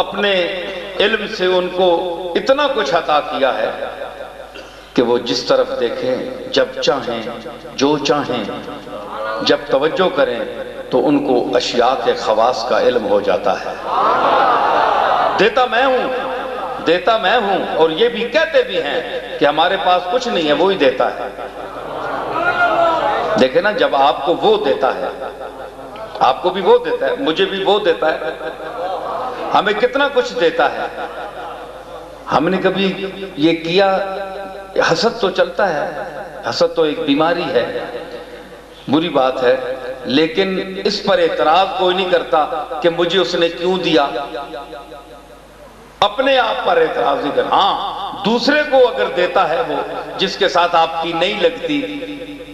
अपने इल्म से उनको इतना कुछ अता किया है कि वो जिस तरफ़ देखें, जब चाहें, जो चाहें, जब तवज्जो करें तो उनको अशिया के खवास का इल्म हो जाता है। देता मैं हूँ, देता मैं हूँ, और ये भी कहते भी हैं कि हमारे पास कुछ नहीं है, वो ही देता है। देखे ना, जब आपको वो देता है, आपको भी वो देता है, मुझे भी वो देता है हमें कितना कुछ देता है। हमने कभी ये किया, हसद तो चलता है, हसद तो एक बीमारी है, बुरी बात है, लेकिन इस पर एतराज़ कोई नहीं करता कि मुझे उसने क्यों दिया। अपने आप पर एतराज़ नहीं कर हाँ दूसरे को अगर देता है वो, जिसके साथ आपकी नहीं लगती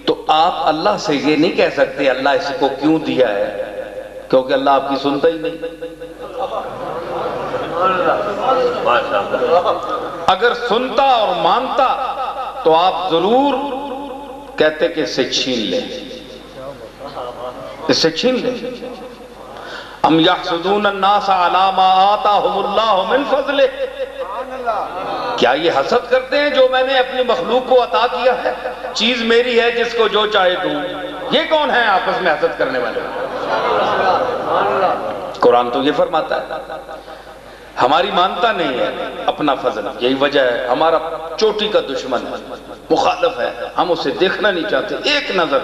तो आप अल्लाह से ये नहीं कह सकते, अल्लाह इसको क्यों दिया है, क्योंकि अल्लाह आपकी सुनता ही नहीं। अगर सुनता और मानता तो आप ज़रूर कहते कि इससे छीन ले। इससे छीन ले। हम यहसदून अन्नास अलामा मिन फजले क्या ये हसद करते हैं जो मैंने अपनी मखलूक को अता किया है? चीज़ मेरी है जिसको जो चाहे दूँ। ये कौन है आपस में हसद करने वाले? कुरान तो ये फरमाता है। हमारी मानता नहीं है, अपना फजल। यही वजह है, हमारा चोटी का दुश्मन है। मुखालफ है, हम उसे देखना नहीं चाहते, एक नज़र।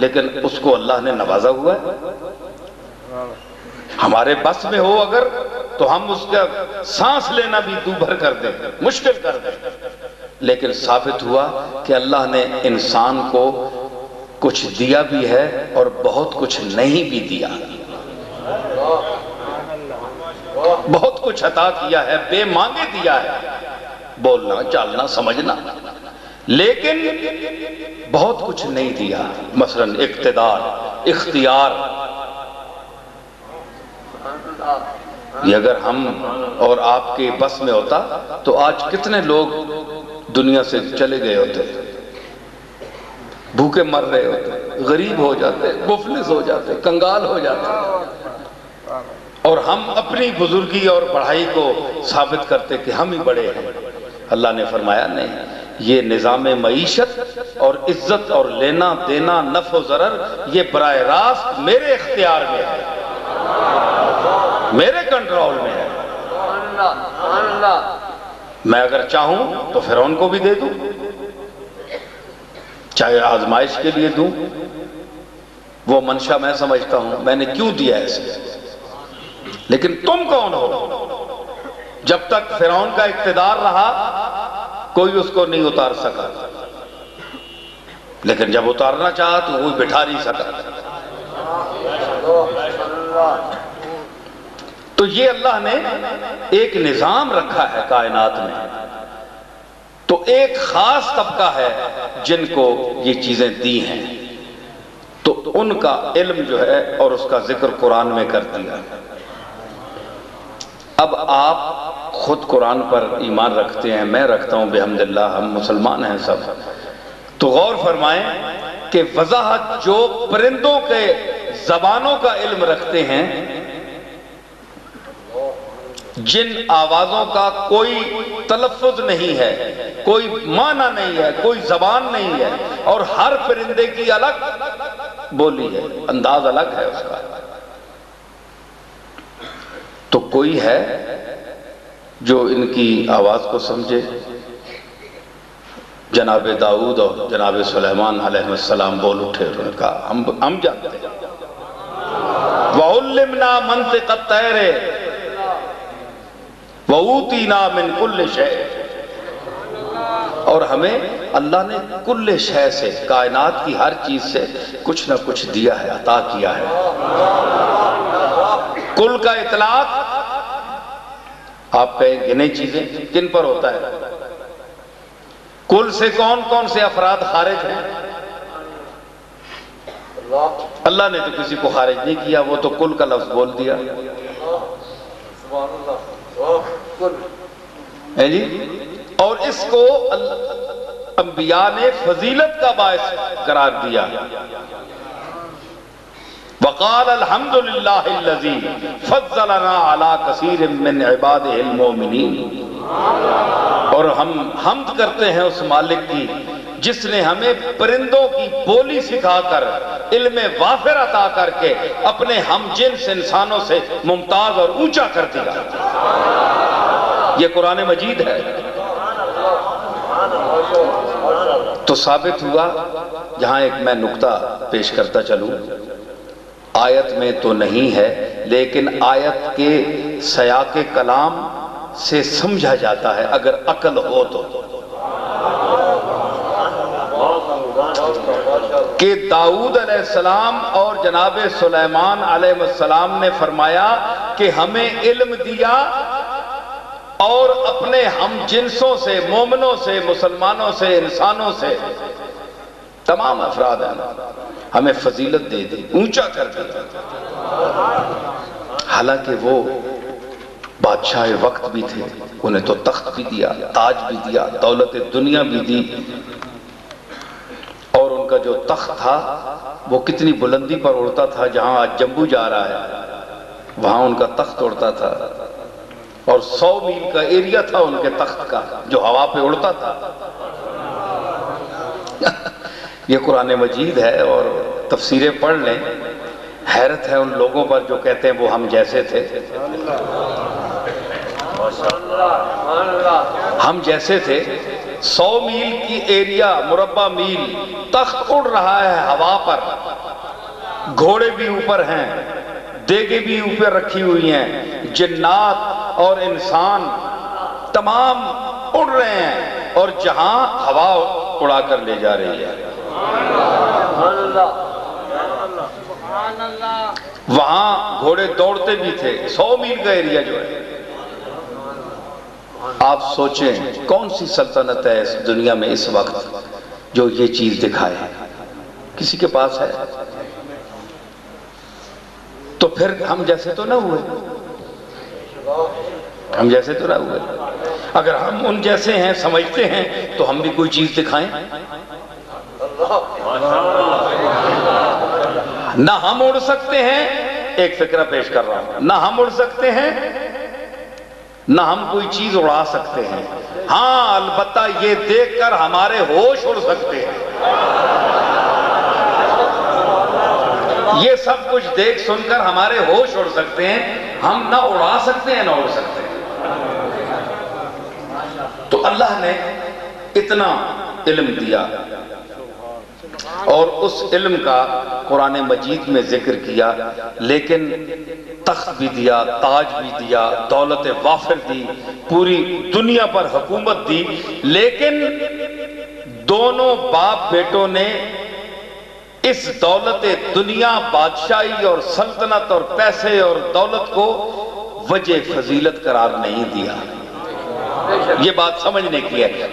लेकिन उसको अल्लाह ने नवाजा हुआ है। हमारे बस में हो अगर तो हम उसका सांस लेना भी दूभर कर दें, मुश्किल कर दें। लेकिन साबित हुआ कि अल्लाह ने इंसान को कुछ दिया भी है और बहुत कुछ नहीं भी दिया बहुत कुछ अता किया है, बेमांगे दिया है। बोलना, चालना, समझना। लेकिन बहुत कुछ नहीं दिया। मसलन इकतदार, इख्तियार। ये अगर हम और आपके बस में होता तो आज कितने लोग दुनिया से चले गए होते? भूखे मर रहे होते, गरीब हो जाते, मुफलिस हो जाते, कंगाल हो जाते। और हम अपनी बुजुर्गी और पढ़ाई को साबित करते कि हम ही बड़े हैं। अल्लाह ने फरमाया, नहीं, ये निज़ाम मीशत और इज़्ज़त और लेना देना नफ जरर, ये बर रास्त मेरे इख्तियार में है। मेरे कंट्रोल में है। मैं अगर चाहूँ तो फिर उनको भी दे दूँ, चाहे आजमाइश के लिए दूँ। वो मंशा मैं समझता हूँ, मैंने क्यों दिया ऐसे लेकिन तुम कौन हो? जब तक फिरौन का इकतदार रहा, कोई उसको नहीं उतार सका। लेकिन जब उतारना चाहा तो वो बिठा नहीं सका। तो ये अल्लाह ने एक निज़ाम रखा है कायनात में। तो एक खास तबका है जिनको ये चीज़ें दी हैं। तो उनका इल्म जो है और उसका ज़िक्र कुरान में कर दिया। अब आप खुद कुरान पर ईमान रखते हैं, मैं रखता हूँ बेहमदिल्ला हम मुसलमान हैं सब। तो गौर फरमाएँ कि वजाहत जो परिंदों के जबानों का इल्म रखते हैं, जिन आवाजों का कोई तलफ़ुज नहीं है, कोई माना नहीं है, कोई जबान नहीं है, और हर परिंदे की अलग बोली है, अंदाज अलग है उसका। तो कोई है जो इनकी आवाज़ को समझे? जनाब दाऊद और जनाब सलेमान सलाम बोल उठे उन्होंने कहा, हम हम जानते हैं। वउल्लिमना मंतिक तैरे, वऊतीना मिन कुल्ल शय। और हमें अल्लाह ने कुल्ल शय से, कायनात की हर चीज़ से कुछ ना कुछ दिया है, अता किया है। कुल का इतलाक आप कहें गिने चीज़ें, किन पर होता है? कुल से कौन कौन से अफराद खारिज हैं? अल्लाह ने तो किसी को खारिज नहीं किया, वो तो कुल का लफ्ज बोल दिया। है जी? और इसको अंबिया ने फजीलत का बायस करार दिया। वकाल अलहमदुल्लाजी फजलना अला कसीर मिन इबादिल और हम हमद करते हैं उस मालिक की, जिसने हमें परिंदों की बोली सिखाकर, इल्म वाफिर अता करके अपने हम जिन्स इंसानों से मुमताज़ और ऊँचा कर दिया। ये कुरान मजीद है। तो साबित हुआ जहाँ एक मैं नुक्ता पेश करता चलूँ। आयत में तो नहीं है, लेकिन आयत के सयाक कलाम से समझा जाता है, अगर अकल हो तो। कि दाऊद सलाम और जनाब सुलेमान सलाम ने फरमाया कि हमें इल्म दिया और अपने हम जिनसों से, मोमनों से, मुसलमानों से, इंसानों से, तमाम अफराद हैं। हमें फजीलत दे दी, ऊँचा कर दिया। हालाँकि वो बादशाह वक्त भी थे, उन्हें तो तख्त भी दिया, ताज भी दिया, दौलत दुनिया भी दी। और उनका जो तख्त था, वो कितनी बुलंदी पर उड़ता था, जहाँ आज जम्बू जा रहा है, वहाँ उनका तख्त उड़ता था। और सौ मील का एरिया था उनके तख्त का, जो हवा पे उड़ता था। ये कुरान मजीद है और तफसीरें पढ़ लें। हैरत है उन लोगों पर जो कहते हैं वो हम जैसे थे। हम जैसे थे। सौ मील की एरिया मुरबा मील, तख्त उड़ रहा है हवा पर। घोड़े भी ऊपर हैं, देगे भी ऊपर रखी हुई हैं। जिन्नात और इंसान तमाम उड़ रहे हैं और जहाँ हवा उड़ा कर ले जा रही है। वहाँ घोड़े दौड़ते भी थे। सौ मील का एरिया जो है। आप सोचें, कौन सी सल्तनत है इस दुनिया में इस वक्त जो ये चीज़ दिखाए किसी के पास है? तो फिर हम जैसे तो ना हुए। हम जैसे तो ना हुए। अगर हम उन जैसे हैं, समझते हैं तो हम भी कोई चीज़ दिखाएँ। ना हम उड़ सकते हैं, एक फ़िक्र पेश कर रहा हूँ। ना हम उड़ सकते हैं, ना हम कोई चीज़ उड़ा सकते हैं। हाँ अलबत्ता ये देखकर हमारे होश उड़ सकते हैं। ये सब कुछ देख सुनकर हमारे होश उड़ सकते हैं। हम ना उड़ा सकते हैं, ना उड़ सकते हैं। तो अल्लाह ने इतना इल्म दिया। और उस इल्म का कुरान मजीद में ज़िक्र किया, लेकिन तख्त भी दिया, ताज भी दिया, दौलत वाफिर दी, पूरी दुनिया पर हुकूमत दी, लेकिन दोनों बाप बेटों ने इस दौलत दुनिया, बादशाही और सल्तनत और पैसे और दौलत को वजह फजीलत करार नहीं दिया। ये बात समझने की है।